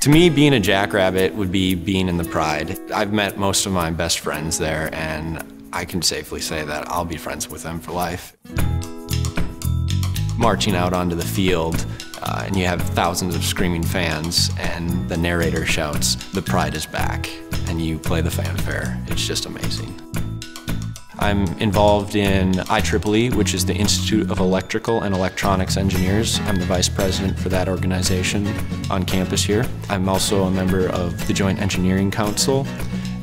To me, being a jackrabbit would be being in the Pride. I've met most of my best friends there, and I can safely say that I'll be friends with them for life. Marching out onto the field, uh, and you have thousands of screaming fans, and the narrator shouts, the Pride is back, and you play the fanfare. It's just amazing. I'm involved in IEEE, which is the Institute of Electrical and Electronics Engineers. I'm the vice president for that organization on campus here. I'm also a member of the Joint Engineering Council,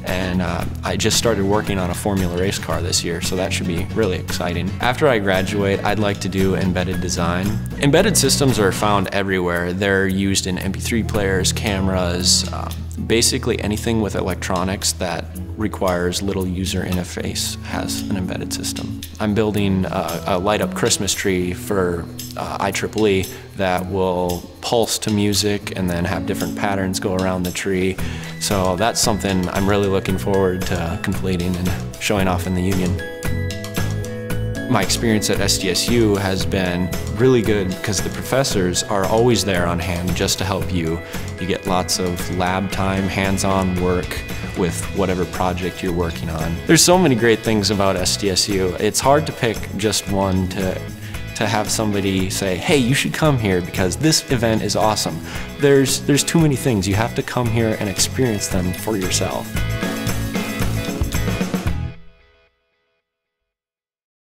and uh, I just started working on a Formula race car this year, so that should be really exciting. After I graduate, I'd like to do embedded design. Embedded systems are found everywhere. They're used in MP3 players, cameras, uh, basically anything with electronics that requires little user interface has an embedded system. I'm building a, a light up Christmas tree for uh, IEEE that will pulse to music and then have different patterns go around the tree. So that's something I'm really looking forward to completing and showing off in the union. My experience at SDSU has been really good because the professors are always there on hand just to help you. You get lots of lab time, hands-on work with whatever project you're working on. There's so many great things about SDSU. It's hard to pick just one to to have somebody say, hey, you should come here because this event is awesome. There's, there's too many things. You have to come here and experience them for yourself.